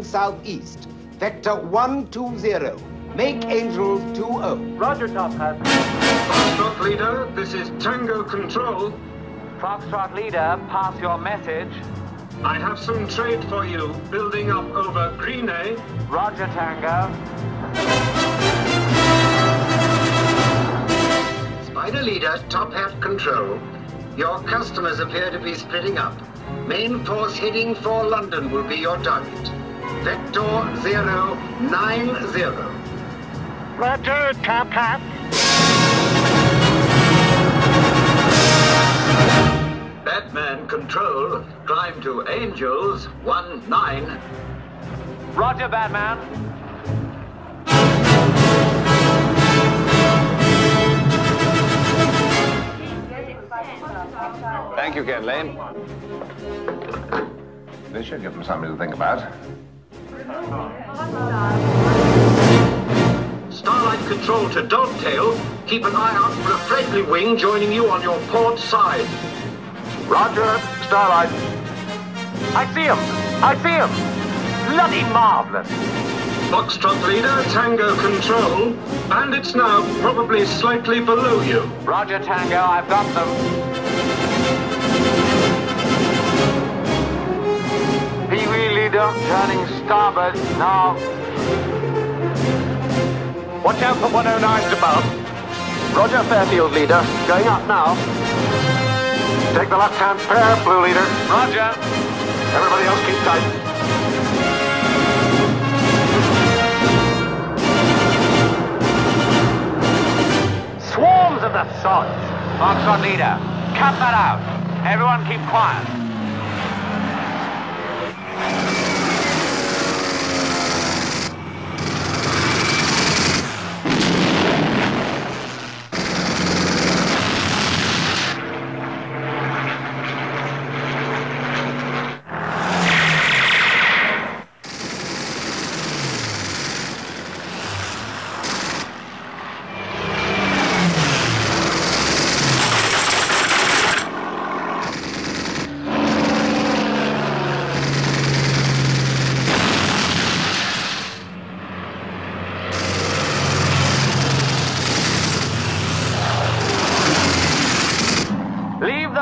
southeast. Vector 120. Make Angels 20. Roger, Top Hat. Foxtrot Leader, this is Tango Control. Foxtrot Leader, pass your message. I have some trade for you, building up over Gris Nez. Roger, Tango. Spider Leader, Top Hat Control. Your customers appear to be splitting up. Main force heading for London will be your target. Vector 090. Roger, Top Hat. Batman Control, climb to Angels 1 9. Roger, Batman. Thank you, Ken Lane. This should give them something to think about. Starlight Control to Dogtail. Keep an eye out for a friendly wing joining you on your port side. Roger, Starlight. I see him. I see him. Bloody marvelous. Foxtrot Leader, Tango Control. Bandits now probably slightly below you. Roger, Tango. I've got them. Turning starboard now. Watch out for 109s above. Roger, Fairfield leader, going up now. Take the left-hand pair, blue leader. Roger. Everybody else keep tight. Swarms of the sods. Foxtrot leader, cut that out. Everyone keep quiet.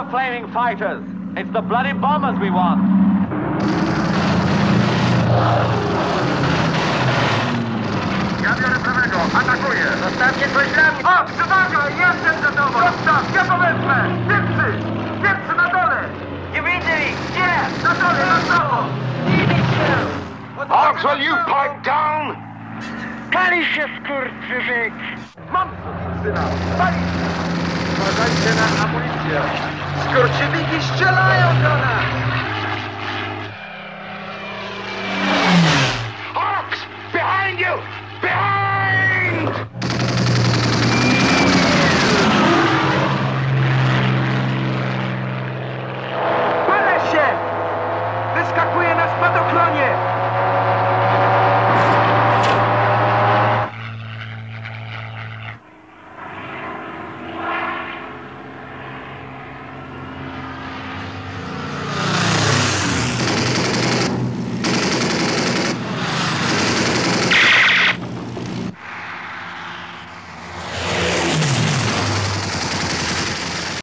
The flaming fighters. It's the bloody bombers we want. Ja biorę prawego, atakuję. Zostawcie coś dla mnie. O, przewaga, jestem za tobą. Zostaw, ja to wezmę. Pierwszy, pierwszy na dole. Nie widzę ich. Gdzie? Na dole, na prawo. Ox, will you pipe down? Pali się, skurczybyk. Mam syna. Pali! Uważajcie na amunicję. Skurczybiki strzelają do nas! Ox! Behind you! Behind!